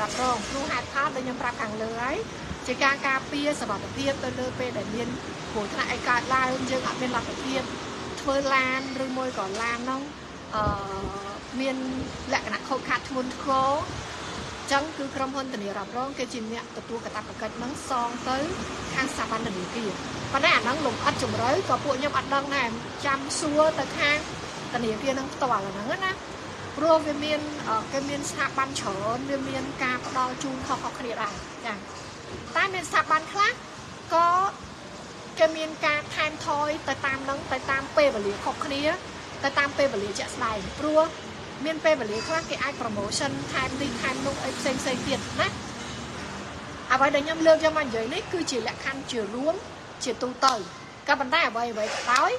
រ៉ាប់រងព្រោះហេតុផលដែលខ្ញុំប្រាប់ខាងលើហើយជាការការពារសុខភាពទៅលើពេលដែលមានគ្រោះថ្នាក់អីកើតឡើងយើងអត់មានលទ្ធភាពធ្វើឡានឬមួយក៏ឡានហ្នឹងអឺមានលក្ខណៈខូចខាតធ្ងន់ធ្ងរចឹងគឺក្រុមហ៊ុនធានារ៉ាប់រងគេជាអ្នកទទួលកាតព្វកិច្ចហ្នឹងសងទៅខាងស្ថាប័នធនាគារប៉ុន្តែអាហ្នឹងលំអិតជំរឿក៏ពួកខ្ញុំអត់ដឹងដែរចាំសួរទៅខាងធនាគារហ្នឹងផ្ទាល់អាហ្នឹងណា ព្រោះវាមានគេមានស្ថាប័នច្រើនវាមានការផ្ដល់ជូនខុសៗគ្នាដែរចា៎តែមានស្ថាប័នខ្លះក៏គេមានការថែមថយទៅតាមនឹងទៅតាមពេលវេលាខុសគ្នាទៅតាមពេលវេលាជាក់ស្ដែងព្រោះមានពេលវេលាខ្លះគេអាច promotion ថែមនេះថែមនោះអីផ្សេងផ្សេងទៀតណាអ្វីដែលខ្ញុំលើកយកមកនិយាយនេះគឺជាលក្ខខណ្ឌជារួមជាទូទៅក៏ប៉ុន្តែអ្វីអ្វីក៏ដោយ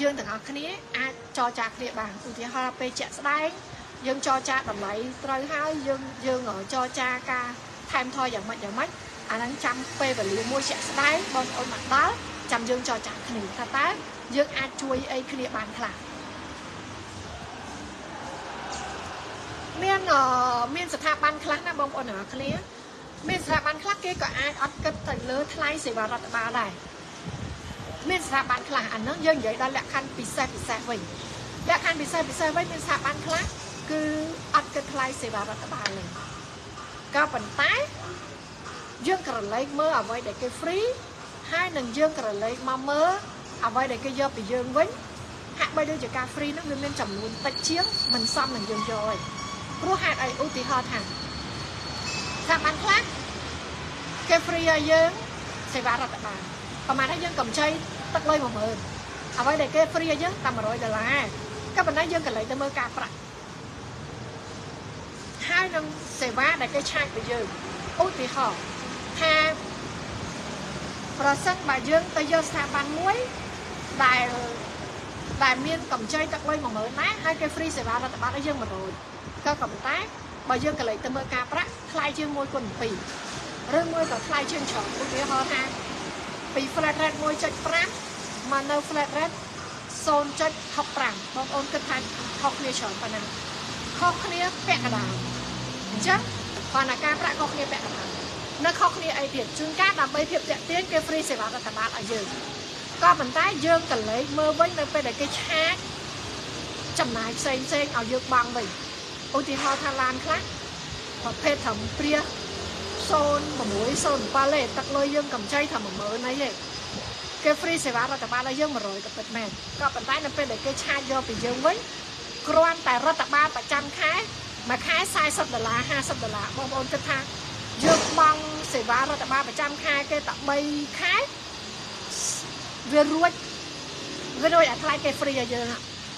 យើងទាំងអស់គ្នាអាចចរចាគ្នាបានឧទាហរណ៍ពេលជាក់ស្ដែងយើងចរចាតម្លៃត្រូវហើយយើងយើងចរចាការថែមថយយ៉ាងម៉េចយ៉ាងម៉េចអាហ្នឹងចាំពេលវេលាមួយជាក់ស្ដែងបងប្អូនមកដល់ចាំយើងចរចាគ្នាថាតើយើងអាចជួយអីគ្នាបានខ្លះមានមានស្ថាប័នខ្លះណាបងប្អូនទាំងអស់គ្នាមានស្ថាប័នខ្លះគេក៏អាចអត់គិតទៅលើថ្លៃសេវារដ្ឋបាលដែរ មានស្ថាប័នខ្លះអាហ្នឹងយើងនិយាយដល់លក្ខខណ្ឌពិសេសពិសេសវិញលក្ខខណ្ឌពិសេសពិសេសវិញមានស្ថាប័នខ្លះគឺអត់គិតថ្លៃសេវារដ្ឋបាលទេក៏ប៉ុន្តែយើងក្រឡេកមើលអ្វីដែលគេ free ហើយនឹងយើងក្រឡេកមកមើលអ្វីដែលគេយកពីយើងវិញហាក់បីដូចជាការ free ហ្នឹងវាមានចំនួនតិចជាងមិនសមនឹងយើងយកទេព្រោះហេតុអីឧទាហរណ៍ថាថាបានខ្លះគេ free ឲ្យយើងសេវារដ្ឋបាលប្រហែលថាយើងកម្ចី ទឹកលុយ10000អ្វីដែលគេ free ឲ្យយើងតែ100ដុល្លារក៏ប៉ុន្តែយើងកន្លែងទៅមើលការប្រាក់ហើយនឹងសេវាដែលគេឆាចពីយើងឧទាហរណ៍ថាប្រសិនបើយើងទៅយកស្ថាប័នមួយដែលដែលមានកម្ចីទឹកលុយ10000ដែរហើយគេ free សេវារដ្ឋបាលឲ្យយើង100ក៏ក៏ប៉ុន្តែបើយើងកលេចទៅមើលការប្រាក់ថ្លៃជាង1គុណ2ឬមួយក៏ថ្លៃជាងច្រើនឧទាហរណ៍ថា ពី flat rate 1.5មកនៅ flat rate 0.65បងប្អូនគិតថាខុសគ្នាច្រើនប៉ុណ្ណាខុសគ្នាពាក់កណ្ដាលអញ្ចឹងបើណាការប្រាក់ខុសគ្នាពាក់កណ្ដាលនៅខុសគ្នាអីទៀតជួនកាលដើម្បីភាពតាក់ទាញគេ free សេវារដ្ឋបាលឲ្យយើងក៏ប៉ុន្តែយើងកលេចមើលវិញនៅពេលដែលគេឆាកចំណាយផ្សេងផ្សេងឲ្យយើងបង់វិញឧទាហរណ៍ថាឡានខ្លះប្រភេទត្រឹមព្រា 0607ទេទឹកលុយយើងកម្ចីថា10000អីទេគេ free សេវារដ្ឋបាលឲ្យយើង100ក៏ពិតមែនក៏ប៉ុន្តែនៅពេលដែលគេឆាកយកពីយើងវិញគ្រាន់តែរដ្ឋបាលប្រចាំខែមួយខែ40ដុល្លារ50ដុល្លារបងប្អូនគិតថាយើងបង់សេវារដ្ឋបាលប្រចាំខែគេតែ3ខែវារួចវារួចអាថ្លៃគេ free ឲ្យយើង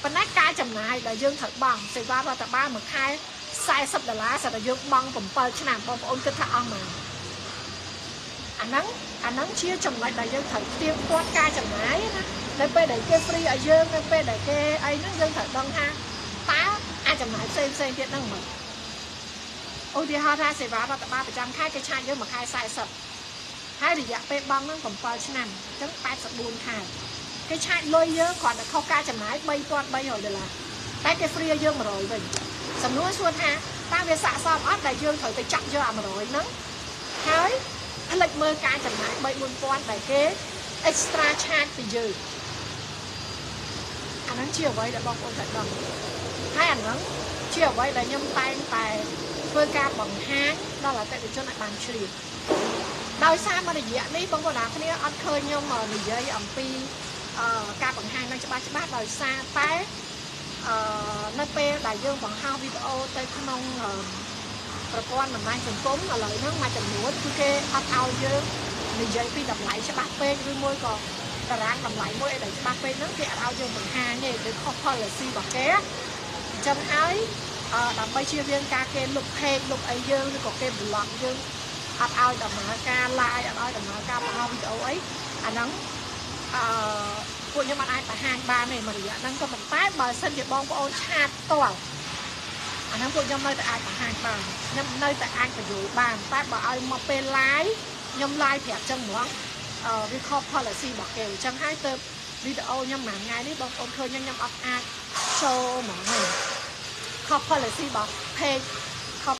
ប៉ុន្តែការចំណាយដែលយើងត្រូវបង់សេវារដ្ឋបាលមួយខែ 40ដុល្លារសម្រាប់យើងបង់7ឆ្នាំបងប្អូនគិតថាអស់មកអាហ្នឹងអាហ្នឹងជាចំណុចដែលយើងត្រូវទៀងទាត់ការចំណាយណានៅពេលដែលគេ free ឲ្យយើងនៅពេលដែលគេអីហ្នឹងយើងត្រូវដឹងថាតើអាចចំណាយផ្សេងផ្សេងទៀតហ្នឹងមកឧទាហរណ៍ថាសេវារដ្ឋបាលប្រចាំខែគេឆាយយើងមួយខែ40ហើយរយៈពេលបង់ហ្នឹង7ឆ្នាំអញ្ចឹង84ខែគេឆាយលុយយើងគ្រាន់តែខុសការចំណាយ3300ដុល្លារតែគេ free ឲ្យយើង100វិញ សំណួរសួរថាតើវាស័ក្តិសមអត់ដែលយើងត្រូវទៅចាក់យកអា100ហ្នឹងហើយផ្លិចមើលការចំណាយ3 4000ដែលគេ extra charge ពីយើងអាហ្នឹងជាអ្វីដែលបងប្អូនត្រូវដឹងហើយអាហ្នឹងជាអ្វីដែលខ្ញុំតែងតែធ្វើការបង្ហាញដល់អតិថិជនឲ្យបានជ្រាបដោយសារមករយៈនេះបងប្អូនអ្នកគ្នាអត់ឃើញខ្ញុំនិយាយអំពីការបង្ហាញនឹងច្បាស់ច្បាស់ដោយសារតែ អឺនៅពេលដែលយើងបង្ហោះវីដេអូទៅក្នុងប្រព័ន្ធបណ្ដាញសង្គមឥឡូវហ្នឹងមួយចំនួនគឺគេអត់ឲ្យយើងនិយាយពីតម្លៃច្បាស់ពេកឬមួយក៏តារាងតម្លៃមួយឲ្យច្បាស់ពេកហ្នឹងគេអត់ឲ្យយើងបង្ហាញទេឬខុស policy របស់គេអញ្ចឹងហើយអឺដើម្បីជៀសវាងការគេលុប page លុបអីយើងឬក៏គេ block យើងអត់ឲ្យដំណើរការ live អត់ឲ្យដំណើរការបង្ហោះវីដេអូអីអាហ្នឹងអឺ ពួកខ្ញុំអាចបង្ហាញបានទេមួយរយៈហ្នឹងក៏ប៉ុន្តែបើសិនជាបងប្អូនឆាតផ្ទាល់អាហ្នឹងពួកខ្ញុំនៅតែអាចបង្ហាញបានខ្ញុំនៅតែអាចបញ្យល់បានតែបើឲ្យមកពេល live ខ្ញុំ live ប្រាប់ចឹងហ្មងអឺវាខុស policy របស់គេអញ្ចឹងហើយទៅវីដេអូខ្ញុំមួយថ្ងៃនេះបងប្អូនឃើញខ្ញុំអត់អាច show ហ្មងទេខុស policy របស់ page